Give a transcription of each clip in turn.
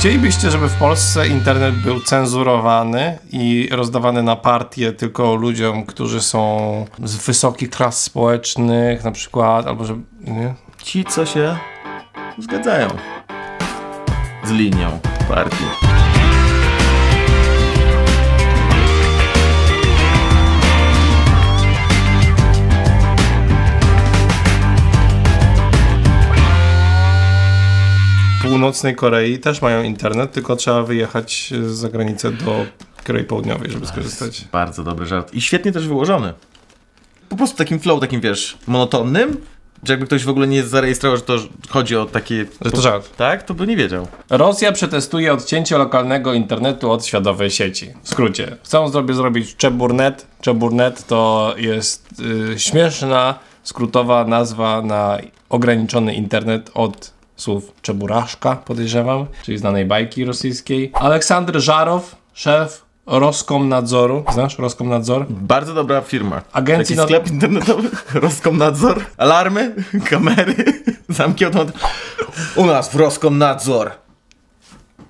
chcielibyście, żeby w Polsce internet był cenzurowany i rozdawany na partie tylko ludziom, którzy są z wysokich klas społecznych, na przykład, albo że. Nie? Ci, co się zgadzają z linią partii. Północnej Korei też mają internet, tylko trzeba wyjechać za granicę do Korei Południowej, żeby skorzystać. Bardzo dobry żart. I świetnie też wyłożony. Po prostu takim flow, takim wiesz, monotonnym, że jakby ktoś w ogóle nie zarejestrował, że to chodzi o takie... Że to żart. Tak? To by nie wiedział. Rosja przetestuje odcięcie lokalnego internetu od światowej sieci. W skrócie. Chcą sobie zrobić Czeburnet. Czeburnet to jest y, śmieszna, skrótowa nazwa na ograniczony internet od słów Czeburaszka, podejrzewam, czyli znanej bajki rosyjskiej. Aleksandr Żarow, szef Roskomnadzoru. Znasz Roskomnadzor? Bardzo dobra firma. Agencji Taki nad- sklep internetowy, Roskomnadzor, alarmy, kamery, zamki automatyczne. U nas w Roskomnadzor.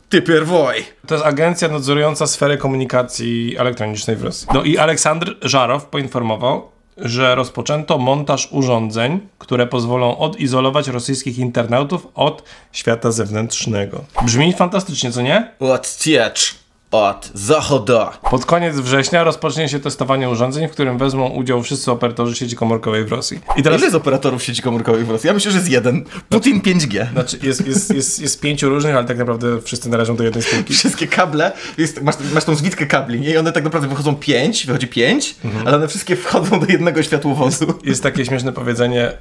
Ty pierwoj. To jest agencja nadzorująca sferę komunikacji elektronicznej w Rosji. No i Aleksandr Żarow poinformował, że rozpoczęto montaż urządzeń, które pozwolą odizolować rosyjskich internautów od świata zewnętrznego. Brzmi fantastycznie, co nie? Odciecz od zachodu. Pod koniec września rozpocznie się testowanie urządzeń, w którym wezmą udział wszyscy operatorzy sieci komórkowej w Rosji. I teraz... Ile jest operatorów sieci komórkowej w Rosji? Ja myślę, że jest jeden. Putin 5G. Znaczy, jest, jest, jest, jest pięciu różnych, ale tak naprawdę wszyscy należą do jednej spółki. Wszystkie kable, jest, masz, masz tą zwitkę kabli, nie? I one tak naprawdę wychodzą pięć, wychodzi pięć, ale one wszystkie wchodzą do jednego światłowodu. Jest takie śmieszne powiedzenie y,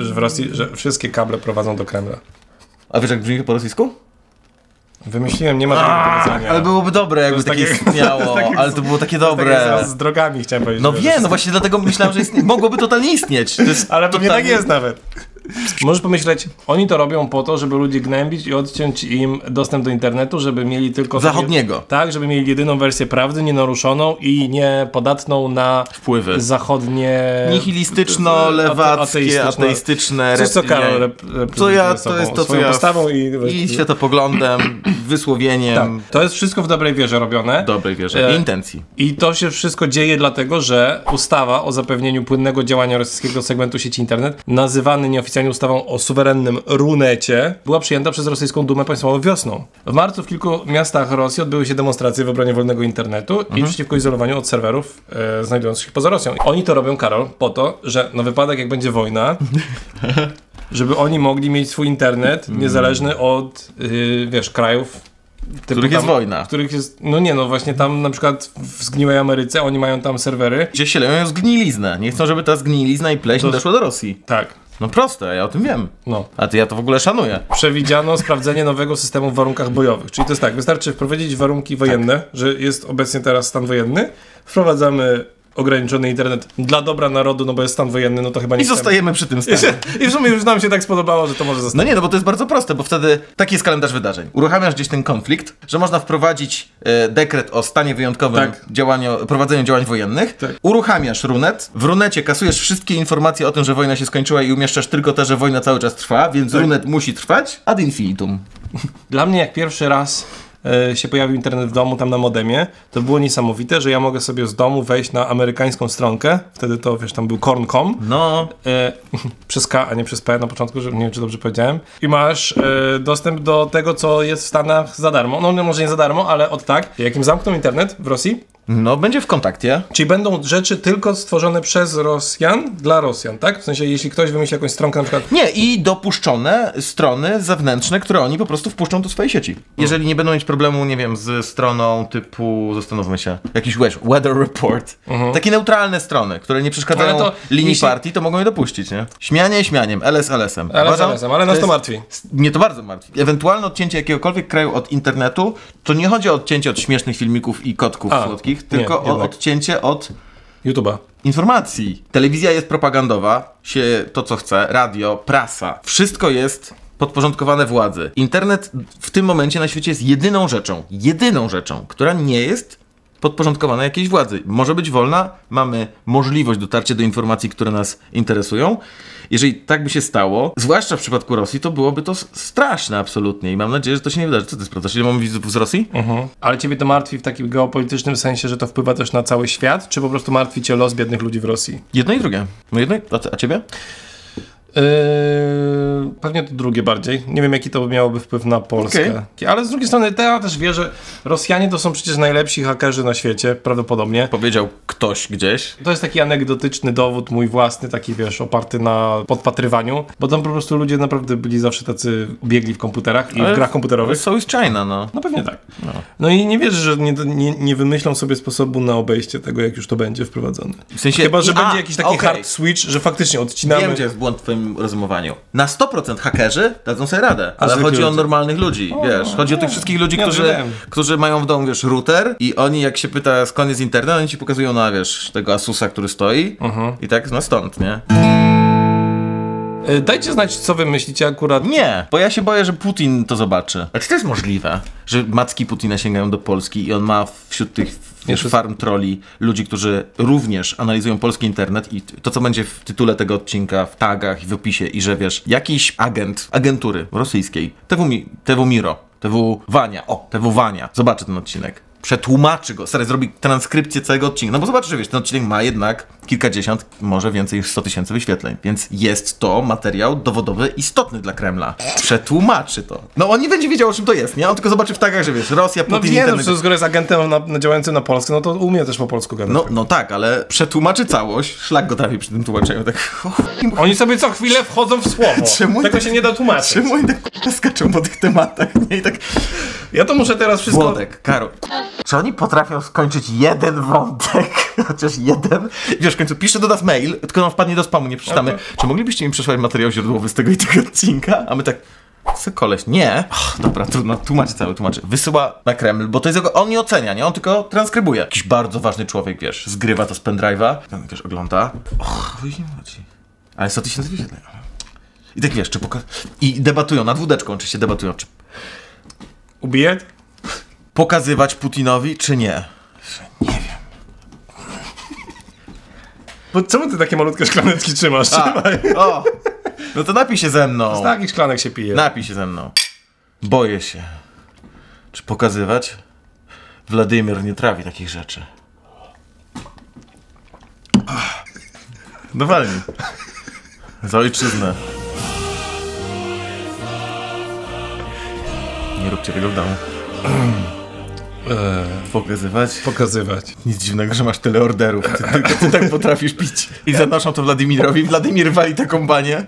y, że w Rosji, że wszystkie kable prowadzą do Kremla. A wiesz jak brzmi po rosyjsku? Wymyśliłem, nie ma takiego powiedzenia. Ale byłoby dobre, jakby jest takie takie- istniało, tak ale to było takie Tak dobre. z, z drogami chciałem powiedzieć. No wiem, no właśnie dlatego myślałem, że istnie... mogłoby totalnie istnieć. To jest Ale pewnie totalnie... tak jest nawet. Możesz pomyśleć, oni to robią po to, żeby ludzi gnębić i odciąć im dostęp do internetu, żeby mieli tylko... Zachodniego. Tak, żeby mieli jedyną wersję prawdy, nienaruszoną i niepodatną na Wpływy. zachodnie... Nihilistyczno-lewackie, ateistyczne- ateistyczne, Coś, co. Karol rep, To ja, to jest to, co ja... postawą i... I światopoglądem, wysłowieniem Tak, to jest wszystko w dobrej wierze robione. dobrej wierze E, i intencji. I to się wszystko dzieje dlatego, że ustawa o zapewnieniu płynnego działania rosyjskiego segmentu sieci internet, nazywany nieoficjalnie ustawą o suwerennym runecie, była przyjęta przez rosyjską Dumę Państwową wiosną. W marcu w kilku miastach Rosji odbyły się demonstracje w obronie wolnego internetu i przeciwko izolowaniu od serwerów e, znajdujących się poza Rosją. Oni to robią, Karol, po to, że na wypadek jak będzie wojna, żeby oni mogli mieć swój internet niezależny od, y, wiesz, krajów typu których jest wojna. których jest, no nie no, właśnie tam na przykład w zgniłej Ameryce oni mają tam serwery. Gdzie się leją zgniliznę. Nie chcą, żeby ta zgnilizna i pleśń To- doszła do Rosji. Tak, No proste, ja o tym wiem. no. A to ja to w ogóle szanuję. Przewidziano sprawdzenie nowego systemu w warunkach bojowych. Czyli to jest tak, wystarczy wprowadzić warunki wojenne, że jest obecnie teraz stan wojenny, wprowadzamy ograniczony internet dla dobra narodu, no bo jest stan wojenny, no to chyba nie I chcemy. zostajemy przy tym stanie. I w sumie już nam się tak spodobało, że to może No zostać. nie, no bo to jest bardzo proste, bo wtedy taki jest kalendarz wydarzeń. Uruchamiasz gdzieś ten konflikt, że można wprowadzić e, dekret o stanie wyjątkowym Tak. działaniu, prowadzeniu działań wojennych. Tak. Uruchamiasz runet. W runecie kasujesz wszystkie informacje o tym, że wojna się skończyła i umieszczasz tylko te, że wojna cały czas trwa, więc Tak. runet musi trwać ad infinitum. Dla mnie jak pierwszy raz się pojawił internet w domu, tam na modemie, to było niesamowite, że ja mogę sobie z domu wejść na amerykańską stronkę, wtedy to, wiesz, tam był corn.com, No, e, przez K, a nie przez P na początku, że nie wiem, czy dobrze powiedziałem. I masz e, dostęp do tego, co jest w Stanach za darmo. No, może nie za darmo, ale od tak. Jak im zamkną internet w Rosji, no będzie w kontakcie. czyli będą rzeczy tylko stworzone przez Rosjan dla Rosjan, tak? W sensie, jeśli ktoś wymyśli jakąś stronkę na przykład Nie, i dopuszczone strony zewnętrzne, które oni po prostu wpuszczą do swojej sieci. Jeżeli nie będą mieć problemu, nie wiem, z stroną typu, zastanówmy się, jakiś wiesz, weather report. Takie neutralne strony, które nie przeszkadzają to linii jeśli- partii, to mogą je dopuścić, nie? Śmianie śmianiem, LS LS-em. Zarazem, ale nas to jest- martwi. Mnie to bardzo martwi. Ewentualne odcięcie jakiegokolwiek kraju od internetu, to nie chodzi o odcięcie od śmiesznych filmików i kotków A, słodkich, nie, tylko o jednak. odcięcie od YouTube'a. informacji. Telewizja jest propagandowa, się to co chce, radio, prasa. Wszystko jest podporządkowane władzy. Internet w tym momencie na świecie jest jedyną rzeczą, jedyną rzeczą, która nie jest podporządkowana jakiejś władzy. Może być wolna, mamy możliwość dotarcia do informacji, które nas interesują. Jeżeli tak by się stało, zwłaszcza w przypadku Rosji, to byłoby to straszne absolutnie i mam nadzieję, że to się nie wydarzy. Co ty sprawdzasz? Ile mamy widzów z Rosji? Mhm. Ale ciebie to martwi w takim geopolitycznym sensie, że to wpływa też na cały świat, czy po prostu martwi cię los biednych ludzi w Rosji? Jedno i drugie. No jedno i... a, a ciebie? Yy, pewnie to drugie bardziej. Nie wiem, jaki to miałoby wpływ na Polskę. Ale z drugiej strony, ja też wierzę, że Rosjanie to są przecież najlepsi hakerzy na świecie, prawdopodobnie. Powiedział ktoś gdzieś. To jest taki anegdotyczny dowód, mój własny, taki wiesz, oparty na podpatrywaniu, bo tam po prostu ludzie naprawdę byli zawsze tacy biegli w komputerach i w grach komputerowych. So is China, no. No pewnie tak. No, i nie wierzę, że nie, nie, nie wymyślą sobie sposobu na obejście tego, jak już to będzie wprowadzone. W sensie... Chyba, że I- będzie a, jakiś taki okej. hard switch, że faktycznie odcinamy. Wiem, gdzie jest błąd w twoim rozumowaniu. Na 100% hakerzy dadzą sobie radę, ale zwykli chodzi o normalnych ludzi, wiesz. Chodzi o tych wszystkich ludzi, którzy, którzy mają w domu, wiesz, router i oni, jak się pyta skąd jest internet, oni ci pokazują na, wiesz, tego Asusa, który stoi i tak, no stąd, nie? Y, Dajcie znać, co wy myślicie akurat. Nie, bo ja się boję, że Putin to zobaczy. A czy to jest możliwe, że macki Putina sięgają do Polski i on ma wśród tych wiesz, farm troli ludzi, którzy również analizują polski internet i to, co będzie w tytule tego odcinka, w tagach i w opisie i że wiesz, jakiś agent agentury rosyjskiej, Mi- TW Miro, TW Wania, o, TW Wania, zobaczy ten odcinek. Przetłumaczy go, stary, zrobi transkrypcję całego odcinka. No bo zobaczy, że wiesz, ten odcinek ma jednak kilkadziesiąt, może więcej niż 100 tysięcy wyświetleń. Więc jest to materiał dowodowy istotny dla Kremla. Przetłumaczy to. No on nie będzie wiedział, o czym to jest, nie? On tylko zobaczy w tagach, że wiesz, Rosja, No Putin, wiem, no, internet. że skoro jest agentem na, na działającym na Polskę, no to umie też po polsku gadać. No, no tak, ale przetłumaczy całość, szlak go trafi przy tym tłumaczeniu, tak... Oni sobie co chwilę wchodzą w słowo. Czemu Tego tak- się nie da tłumaczyć. Czemu oni tak k***a, skaczą po tych tematach, nie? I tak... Ja to muszę teraz wszystko... Włodek, Karol. Czy oni potrafią skończyć jeden wątek? Chociaż jeden? Wiesz, w końcu pisze do nas mail, tylko nam wpadnie do spamu, nie przeczytamy. Czy moglibyście mi przesłać materiał źródłowy z tego i tego odcinka? A my tak... Co koleś? Nie. Ach, dobra, trudno. Tłumacz cały, tłumaczy. Wysyła na Kreml, bo to jest jego... On nie ocenia, nie? On tylko transkrybuje. Jakiś bardzo ważny człowiek, wiesz, zgrywa to z pendrive'a. Ten, wiesz, ogląda. Och, chodzi. Ale 100 tysięcy wyświetleń. I tak wiesz, czy poka... I debatują, nad wódeczką oczywiście debatują, czy Ubije? Pokazywać Putinowi, czy nie. Nie wiem. Bo czemu ty takie malutkie szklaneczki trzymasz? A, Trzymaj. o, no to napij się ze mną. Z takich szklanek się pije. Napij się ze mną. Boję się. Czy pokazywać? Wladimir nie trawi takich rzeczy. No walnij. Za ojczyznę. Nie róbcie tego w domu. Eee, Pokazywać? pokazywać. Nic dziwnego, że masz tyle orderów. Ty, tylko ty tak potrafisz pić. I zanoszą to Wladimirowi. Wladimir wali taką banię.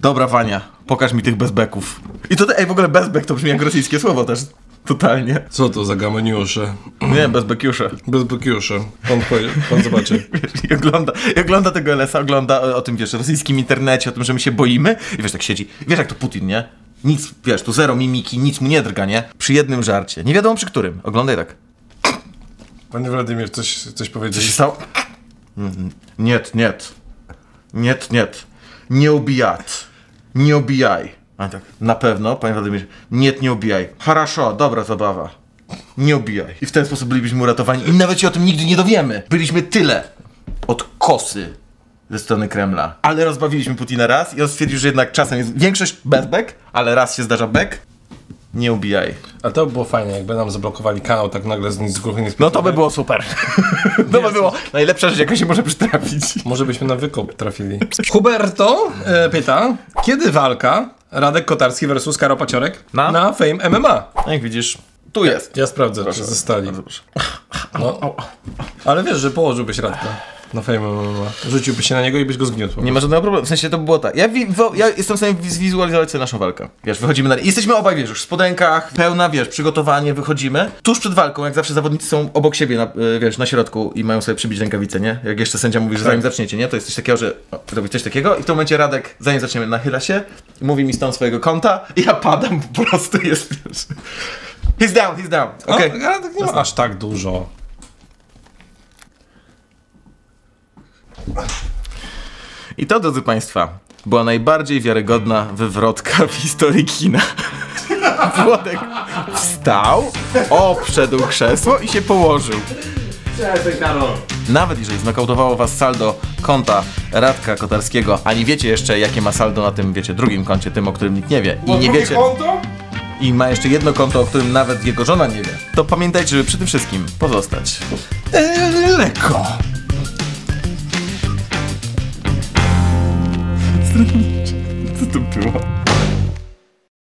Dobra, Wania, pokaż mi tych bezbeków. I to, ej, w ogóle bezbek to brzmi jak rosyjskie słowo też. Totalnie. Co to za gamoniusze? Nie, bezbekiusze. Bez bokiusze. Pan, powie- pan zobaczy. Wiesz, i ogląda, i ogląda tego LS-a, ogląda o, o tym, wiesz, rosyjskim internecie, o tym, że my się boimy. I wiesz, tak siedzi. Wiesz, jak to Putin, nie? Nic, wiesz, tu zero mimiki, nic mu nie drga, nie? Przy jednym żarcie. Nie wiadomo przy którym. Oglądaj tak. Panie Wladimir, coś, coś Co się powiedzieć? stało? Niet, niet. Niet, niet. Nie ubijat. Nie ubijaj. A tak, na pewno, panie Władimir, niet, nie ubijaj. Haraszo, dobra zabawa. Nie ubijaj. I w ten sposób bylibyśmy uratowani i nawet się o tym nigdy nie dowiemy. Byliśmy tyle od kosy ze strony Kremla. Ale rozbawiliśmy Putina raz i on stwierdził, że jednak czasem jest większość bez bek, ale raz się zdarza bek. Nie ubijaj. A to by było fajnie, jakby nam zablokowali kanał tak nagle z nic z gruchy nie No to by było super. to by było najlepsza rzecz, jaka się może przytrafić. Może byśmy na wykop trafili. Huberto e, pyta, kiedy walka Radek Kotarski versus Karo Paciorek Na? na Fame MMA? No Jak widzisz, tu jest. Ja sprawdzę, czy zostali. No. Ale wiesz, że położyłbyś Radka na Fame MMA. Rzuciłbyś się na niego i byś go zgniótł. Nie ma żadnego problemu. W sensie to było tak. Ja, wi- wo- ja jestem w stanie zwizualizować sobie naszą walkę. Wiesz, wychodzimy na. Jesteśmy obaj, wiesz, już w spodenkach, pełna, wiesz, przygotowanie, wychodzimy. Tuż przed walką, jak zawsze zawodnicy są obok siebie, na, y, wiesz, na środku i mają sobie przybić rękawice, nie? Jak jeszcze sędzia mówi, że zanim zaczniecie, nie? To jest coś takiego, że robi coś takiego i w tym momencie Radek, zanim zaczniemy, nachyla się mówi mi stąd swojego konta i ja padam, po prostu jest, wiesz. He's down, he's down. Okej. Okay. Tak nie ma aż tak dużo. I to, drodzy Państwa, była najbardziej wiarygodna wywrotka w historii kina. Włodek wstał, obszedł krzesło i się położył. Cześć, Karol. Nawet jeżeli znokautowało was saldo konta Radka Kotarskiego, a nie wiecie jeszcze jakie ma saldo na tym, wiecie, drugim koncie, tym, o którym nikt nie wie, i nie wiecie, konto? i ma jeszcze jedno konto, o którym nawet jego żona nie wie, to pamiętajcie, żeby przy tym wszystkim pozostać e, lekko. Nächsten.